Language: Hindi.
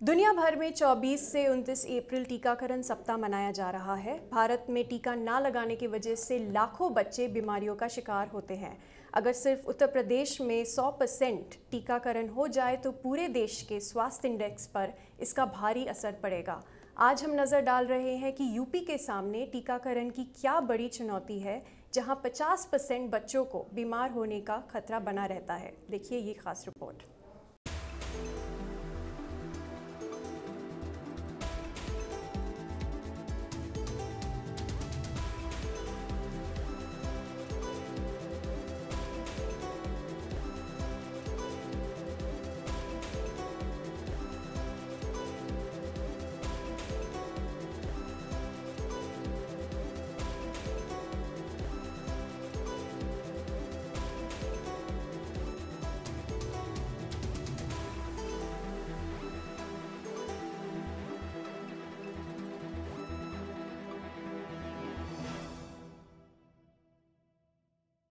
दुनिया भर में 24 से 29 अप्रैल टीकाकरण सप्ताह मनाया जा रहा है। भारत में टीका ना लगाने की वजह से लाखों बच्चे बीमारियों का शिकार होते हैं। अगर सिर्फ़ उत्तर प्रदेश में 100 परसेंट टीकाकरण हो जाए तो पूरे देश के स्वास्थ्य इंडेक्स पर इसका भारी असर पड़ेगा। आज हम नज़र डाल रहे हैं कि यूपी के सामने टीकाकरण की क्या बड़ी चुनौती है, जहाँ 50 परसेंट बच्चों को बीमार होने का खतरा बना रहता है। देखिए ये खास रिपोर्ट।